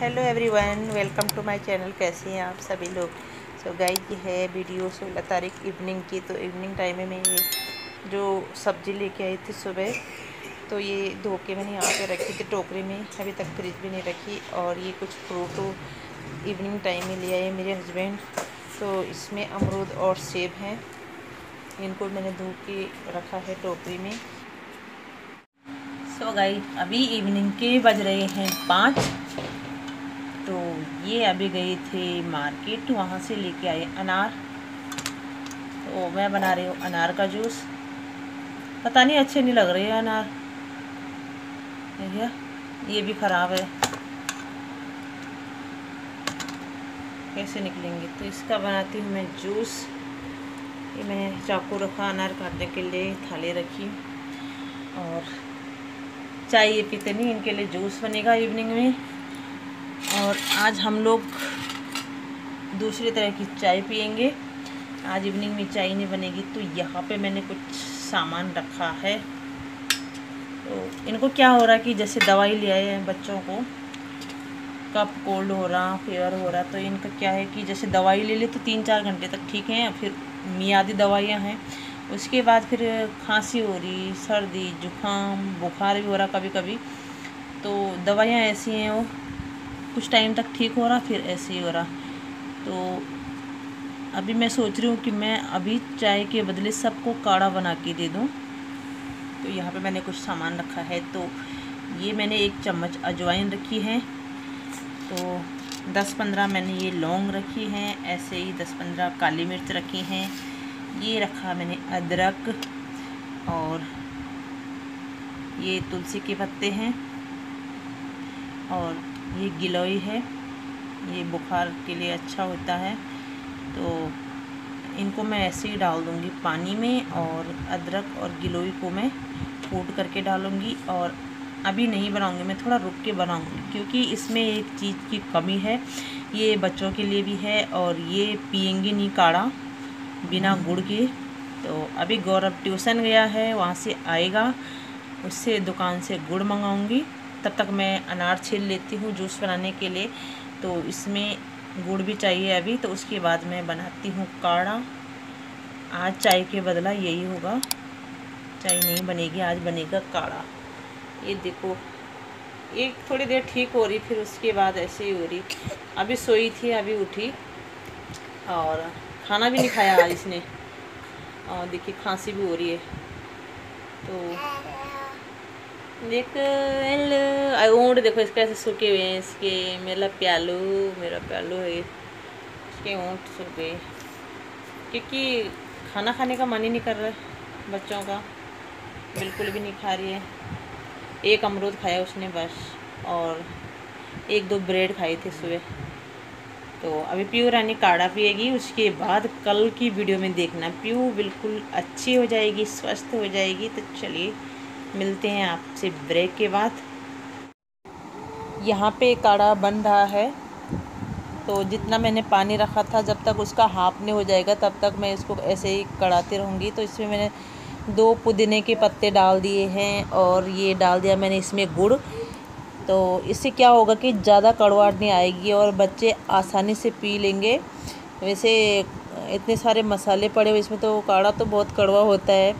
Hello everyone welcome to my channel कैसे हैं आप सभी लोग? सो so, ये है वीडियो सोलह तारीख इवनिंग की तो इवनिंग टाइम में मैं ये जो सब्ज़ी लेके आई थी सुबह तो ये धो के मैंने यहाँ पे रखी थी टोकरी में अभी तक फ्रिज भी नहीं रखी और ये कुछ फ्रूट इवनिंग टाइम में ले आए मेरे हस्बैंड तो इसमें अमरूद और सेब हैं इनको मैंने धो के रखा है टोकरी में. सो so गाइड अभी इवनिंग के बज रहे हैं पाँच। तो ये अभी गए थे मार्केट, वहाँ से लेके आए अनार। तो मैं बना रही हूँ अनार का जूस। पता नहीं, अच्छे नहीं लग रहे हैं अनार। देखिए, ये भी ख़राब है। कैसे निकलेंगे? तो इसका बनाती हूँ मैं जूस। ये मैंने चाकू रखा, अनार काटने के लिए, थाली रखी। और चाय ये पीते नहीं, इनके लिए जूस बनेगा इवनिंग में। और आज हम लोग दूसरी तरह की चाय पियेंगे। आज इवनिंग में चाय नहीं बनेगी तो यहाँ पे मैंने कुछ सामान रखा है। तो इनको क्या हो रहा कि जैसे दवाई ले आए हैं बच्चों को कप कोल्ड हो रहा फीवर हो रहा तो इनका क्या है कि जैसे दवाई ले ले तो तीन चार घंटे तक ठीक है, फिर मियादी दवाइयाँ हैं। उसके बाद फिर खांसी हो रही, सर्दी, जुकाम, बुखार भी हो रहा कभी कभी तो दवाइयाँ ऐसी हैं वो कुछ टाइम तक ठीक हो रहा, फिर ऐसे ही हो रहा। तो अभी मैं सोच रही हूँ कि मैं अभी चाय के बदले सबको काढ़ा बना के दे दूँ। तो यहाँ पे मैंने कुछ सामान रखा है तो ये मैंने एक चम्मच अजवाइन रखी है। तो दस पंद्रह मैंने ये लौंग रखी हैं, ऐसे ही दस पंद्रह काली मिर्च रखी हैं। ये रखा मैंने अदरक और ये तुलसी के पत्ते हैं। और ये गिलोई है। ये बुखार के लिए अच्छा होता है। तो इनको मैं ऐसे ही डाल दूँगी पानी में और अदरक और गिलोई को मैं कूट करके डालूँगी और अभी नहीं बनाऊँगी, मैं थोड़ा रुक के बनाऊँगी क्योंकि इसमें एक चीज़ की कमी है। ये बच्चों के लिए भी है और ये पियेंगे नहीं काढ़ा बिना गुड़ के। तो अभी गौरव ट्यूशन गया है, वहाँ से आएगा। उससे दुकान से गुड़ मंगाऊँगी। तब तक मैं अनार छील लेती हूँ जूस बनाने के लिए। तो इसमें गुड़ भी चाहिए अभी तो उसके बाद मैं बनाती हूँ काढ़ा। आज चाय के बदला यही होगा। चाय नहीं बनेगी, आज बनेगा काढ़ा। ये देखो, एक थोड़ी देर ठीक हो रही, फिर उसके बाद ऐसे ही हो रही। अभी सोई थी, अभी उठी। और खाना भी नहीं खाया आज इसने। और देखिए, खांसी भी हो रही है। तो देख ऊँट देखो, इसके ऐसे सूखे हुए हैं, इसके। मेरा प्यालू मेरा प्यालू है। इसके ऊँट सूख। गए क्योंकि खाना खाने का मन ही नहीं कर रहा है, बच्चों का। बिल्कुल भी नहीं खा रही है। एक अमरूद खाया उसने बस, और एक दो ब्रेड खाई थी सुबह। तो अभी प्यू रानी काढ़ा पिएगी, उसके बाद कल की वीडियो में देखना। प्यू बिल्कुल अच्छी हो जाएगी, स्वस्थ हो जाएगी। तो चलिए मिलते हैं आपसे ब्रेक के बाद। यहाँ पे काढ़ा बन रहा है। तो जितना मैंने पानी रखा था, जब तक उसका हाफ़ नहीं हो जाएगा, तब तक मैं इसको ऐसे ही कड़ाती रहूँगी। तो इसमें मैंने दो पुदीने के पत्ते डाल दिए हैं और ये डाल दिया मैंने इसमें गुड़। तो इससे क्या होगा कि ज़्यादा कड़वाहट नहीं आएगी और बच्चे आसानी से पी लेंगे। वैसे इतने सारे मसाले पड़े हुए इसमें तो काढ़ा तो बहुत कड़वा होता है।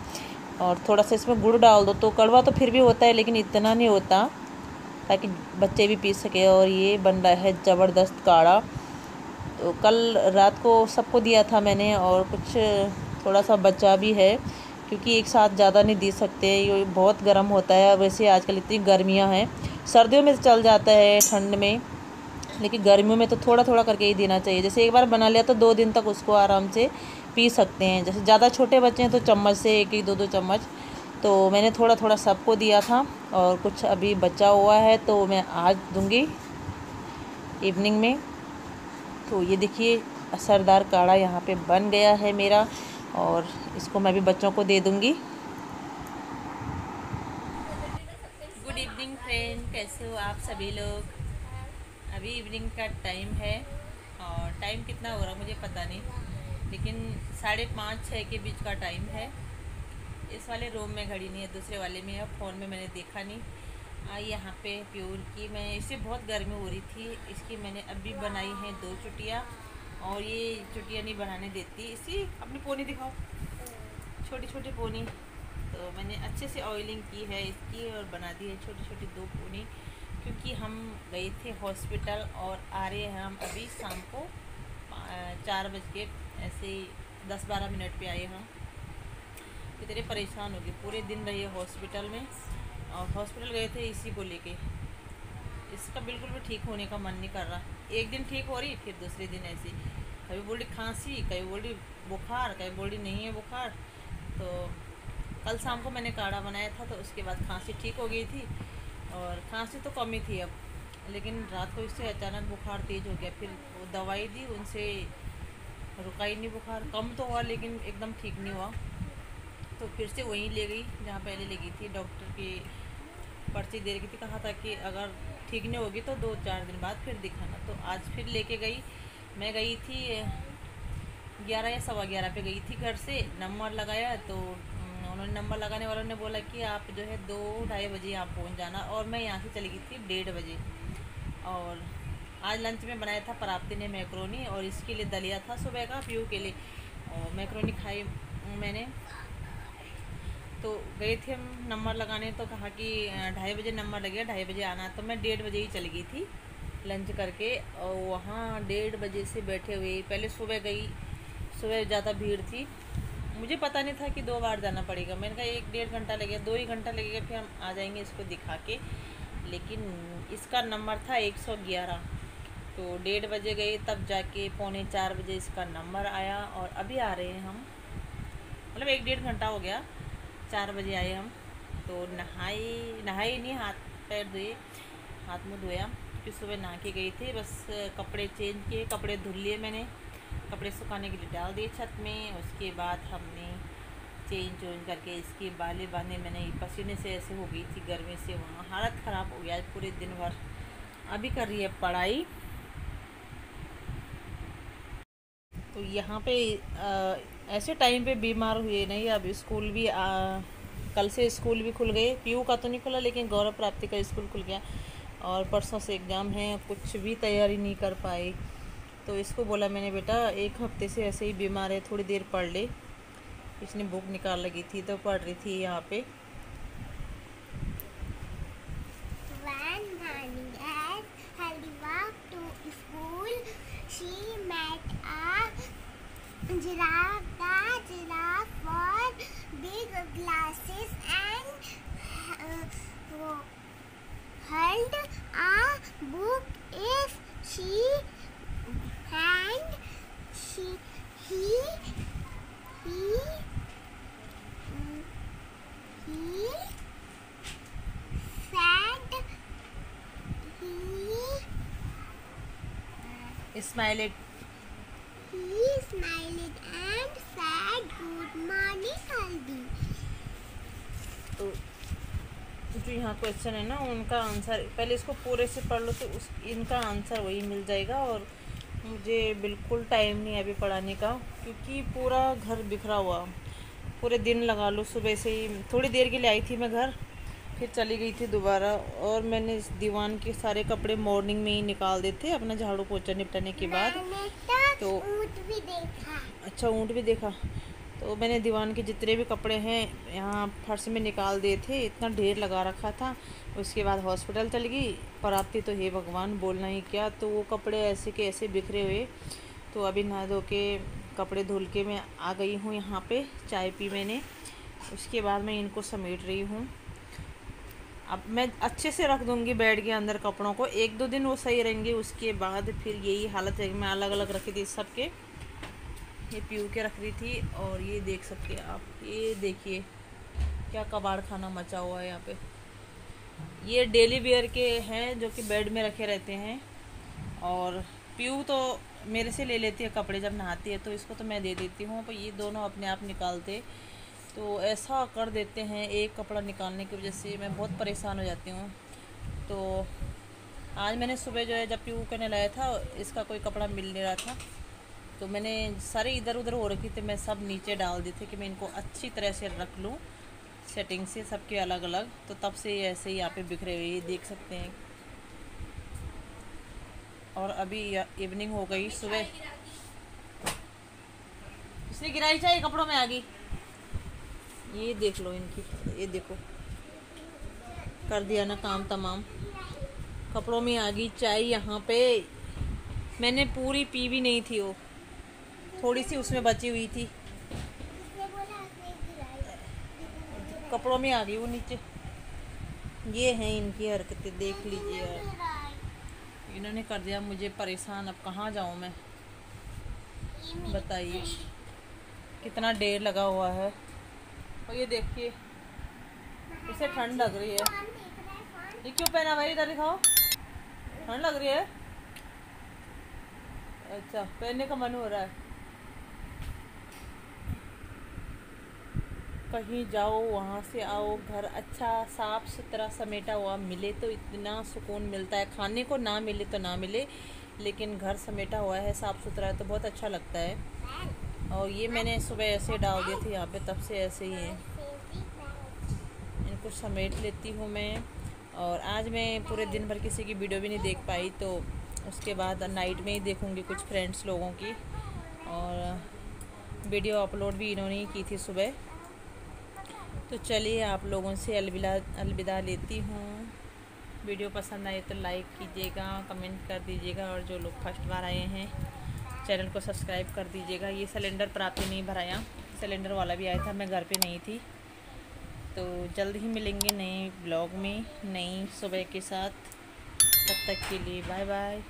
और थोड़ा सा इसमें गुड़ डाल दो। तो कड़वा तो फिर भी होता है, लेकिन इतना नहीं होता ताकि बच्चे भी पी सके। और ये बन रहा है ज़बरदस्त काढ़ा। तो कल रात को सबको दिया था मैंने और कुछ थोड़ा सा बचा भी है, क्योंकि एक साथ ज़्यादा नहीं दे सकते। ये बहुत गर्म होता है, वैसे आजकल इतनी गर्मियाँ हैं। सर्दियों में चल जाता है ठंड में, लेकिन गर्मियों में तो थोड़ा थोड़ा करके ही देना चाहिए। जैसे एक बार बना लिया तो दो दिन तक उसको आराम से पी सकते हैं। जैसे ज़्यादा छोटे बच्चे हैं तो चम्मच से एक एक दो दो चम्मच। तो मैंने थोड़ा थोड़ा सबको दिया था और कुछ अभी बचा हुआ है तो मैं आज दूँगी इवनिंग में। तो ये देखिए, असरदार काढ़ा यहाँ पे बन गया है मेरा और इसको मैं भी बच्चों को दे दूँगी। गुड इवनिंग फ्रेंड कैसे हो आप सभी लोग? अभी इवनिंग का टाइम है और टाइम कितना हो रहा मुझे पता नहीं। लेकिन साढ़े पाँच, छः के बीच का टाइम है। इस वाले रूम में घड़ी नहीं है, दूसरे वाले में है फ़ोन में मैंने देखा नहीं। यहाँ पे प्योर की, मैं इससे बहुत गर्मी हो रही थी, इसकी मैंने अभी बनाई हैं दो चुटिया, और ये चुटिया नहीं बनाने देती। इसी, अपनी पोनी दिखाओ। छोटी छोटी पोनी तो मैंने अच्छे से ऑयलिंग की है इसकी और बना दी है छोटी छोटी दो पोनी क्योंकि हम गए थे हॉस्पिटल और आ रहे हैं हम अभी शाम को चार बज के ऐसे ही दस बारह मिनट पे आए हम। कितने परेशान हो गए। पूरे दिन रहे हॉस्पिटल में। और हॉस्पिटल गए थे इसी को लेके। इसका बिल्कुल भी ठीक होने का मन नहीं कर रहा। एक दिन ठीक हो रही, फिर दूसरे दिन ऐसी। कभी बोल रही खांसी, कभी बोल रही बुखार, कभी बोल रही नहीं है बुखार। तो कल शाम को मैंने काढ़ा बनाया था तो उसके बाद खांसी ठीक हो गई थी। और खांसी तो कम ही थी अब। लेकिन रात को इससे अचानक बुखार तेज़ हो गया। फिर वो दवाई दी, उनसे रुका ही नहीं बुखार। कम तो हुआ, लेकिन एकदम ठीक नहीं हुआ। तो फिर से वहीं ले गई, जहाँ पहले ले गई थी। डॉक्टर की पर्ची दे रही थी, कहा था कि अगर ठीक नहीं होगी तो दो चार दिन बाद फिर दिखाना। तो आज फिर लेके गई। मैं गई थी, ग्यारह या सवा ग्यारह पे गई थी घर से। नंबर लगाया तो उन्होंने नंबर लगाने वालों ने बोला कि आप जो है दो ढाई बजे यहाँ पहुँच जाना। और मैं यहाँ से चली गई थी डेढ़ बजे। और आज लंच में बनाया था प्राप्ति ने मैक्रोनी और इसके लिए दलिया था सुबह का पीयू के लिए। और मैक्रोनी खाई मैंने। तो गए थे हम नंबर लगाने तो कहा कि ढाई बजे नंबर लगे ढाई बजे आना। तो मैं डेढ़ बजे ही चली गई थी लंच करके। और वहाँ डेढ़ बजे से बैठे हुए, पहले सुबह गई, सुबह ज़्यादा भीड़ थी। मुझे पता नहीं था कि दो बार जाना पड़ेगा। मैंने कहा, एक डेढ़ घंटा लगेगा, दो ही घंटा लगेगा, फिर हम आ जाएँगे इसको दिखा के। लेकिन इसका नंबर था 111 तो डेढ़ बजे गए, तब जाके पौने चार बजे इसका नंबर आया और अभी आ रहे हैं हम। मतलब एक डेढ़ घंटा हो गया, चार बजे आए हम। तो नहाई नहाई नहीं, हाथ पैर धोए, हाथ मुँह धोया क्योंकि सुबह नहा के गई थी। बस कपड़े चेंज किए, कपड़े धुल लिए मैंने। कपड़े सुखाने के लिए डाल दिए छत में, उसके बाद हमने चेंज वेंज करके इसके बाले बांधे मैंने। पसीने से ऐसे हो गई थी, गर्मी से वहाँ हालत ख़राब हो गया पूरे दिन भर। अभी कर रही है पढ़ाई। तो यहाँ पे आ, ऐसे टाइम पे बीमार हुए नहीं अब स्कूल भी आ, कल से स्कूल भी खुल गए। पीयू का तो नहीं खुला लेकिन गौरव प्राप्ति का स्कूल खुल गया। और परसों से एग्ज़ाम है कुछ भी तैयारी नहीं कर पाए। तो इसको बोला मैंने बेटा एक हफ़्ते से ऐसे ही बीमार है थोड़ी देर पढ़ ले। इसने बुक निकाल लगी थी तो पढ़ रही थी यहाँ पे। A giraffe wore big glasses and uh, held a book if she and she he he he said he smiled he smiled and said good morning Aldi तो जो यहाँ क्वेश्चन है ना उनका आंसर पहले इसको पूरे से पढ़ लो तो उस इनका आंसर वही मिल जाएगा और मुझे बिल्कुल टाइम नहीं है अभी पढ़ाने का क्योंकि पूरा घर बिखरा हुआ। पूरे दिन लगा लो सुबह से ही थोड़ी देर के लिए आई थी मैं घर फिर चली गई थी दोबारा और मैंने इस दीवान के सारे कपड़े मॉर्निंग में ही निकाल देते अपना झाड़ू पोछा निपटाने के बाद। तो ऊँट भी देखा। अच्छा ऊँट भी देखा। तो मैंने दीवान के जितने भी कपड़े हैं, यहाँ फर्श में निकाल दिए थे, इतना ढेर लगा रखा था। उसके बाद हॉस्पिटल चल गई प्राप्ति तो हे भगवान, बोलना ही क्या। तो वो कपड़े ऐसे के ऐसे बिखरे हुए। तो अभी नहा धो के कपड़े धुल के मैं आ गई हूँ यहाँ पे, चाय पी मैंने। उसके बाद मैं इनको समेट रही हूँ। अब मैं अच्छे से रख दूँगी बेड के अंदर कपड़ों को। एक दो दिन वो सही रहेंगे, उसके बाद फिर यही हालत है मैं अलग अलग रखी थी सबके। ये पीऊ के रख रही थी और ये देख सकते हैं आप। ये देखिए, क्या कबाड़ खाना मचा हुआ है यहाँ पे। ये डेली वेयर के हैं जो कि बेड में रखे रहते हैं। और पीऊ तो मेरे से ले लेती है कपड़े जब नहाती है तो इसको तो मैं दे देती हूँ। पर ये दोनों अपने आप निकालते। तो ऐसा कर देते हैं, एक कपड़ा निकालने की वजह से मैं बहुत परेशान हो जाती हूँ। तो आज मैंने सुबह जो है जब पीऊ करने लाया था, इसका कोई कपड़ा मिल नहीं रहा था। तो मैंने सारे इधर उधर हो रखी थी, मैं सब नीचे डाल दी थी कि मैं इनको अच्छी तरह से रख लूँ सेटिंग से सबके अलग अलग तो तब से ऐसे ही यहाँ पे बिखरे हुए देख सकते हैं। और अभी इवनिंग हो गई, सुबह। इसने गिराई चाहिए कपड़ों में आ गई। ये देख लो इनकी, ये देखो। कर दिया ना काम तमाम। कपड़ों में आ गई चाय यहाँ पे। मैंने पूरी पी भी नहीं थी वो। थोड़ी सी उसमें बची हुई थी। कपड़ों में आ गई वो नीचे। ये हैं इनकी हरकतें, देख लीजिए आप। इन्होंने कर दिया मुझे परेशान। अब कहाँ जाऊँ मैं? बताइए। कितना देर लगा हुआ है। और ये देखिए, इसे ठंड लग रही है। ये क्यों पहना भाई? इधर दिखाओ। ठंड लग रही है। अच्छा पहनने का मन हो रहा है। कहीं जाओ, वहाँ से आओ, घर अच्छा साफ़ सुथरा समेटा हुआ मिले तो इतना सुकून मिलता है। खाने को ना मिले तो ना मिले, लेकिन घर समेटा हुआ है, साफ़ सुथरा है तो बहुत अच्छा लगता है। और ये मैंने सुबह ऐसे डाल दिए थे, यहाँ पे तब से ऐसे ही हैं। इनको समेट लेती हूँ मैं। और आज मैं पूरे दिन भर किसी की वीडियो भी नहीं देख पाई तो उसके बाद नाइट में ही देखूँगी कुछ फ्रेंड्स लोगों की। और वीडियो अपलोड भी इन्होंने ही की थी सुबह। तो चलिए आप लोगों से अलविदा अलविदा लेती हूँ। वीडियो पसंद आए तो लाइक कीजिएगा, कमेंट कर दीजिएगा और जो लोग फ़र्स्ट बार आए हैं, चैनल को सब्सक्राइब कर दीजिएगा। ये सिलेंडर प्राप्त नहीं भराया। सिलेंडर वाला भी आया था, मैं घर पे नहीं थी। तो जल्द ही मिलेंगे नए ब्लॉग में, नई सुबह के साथ। तब तक के लिए बाय बाय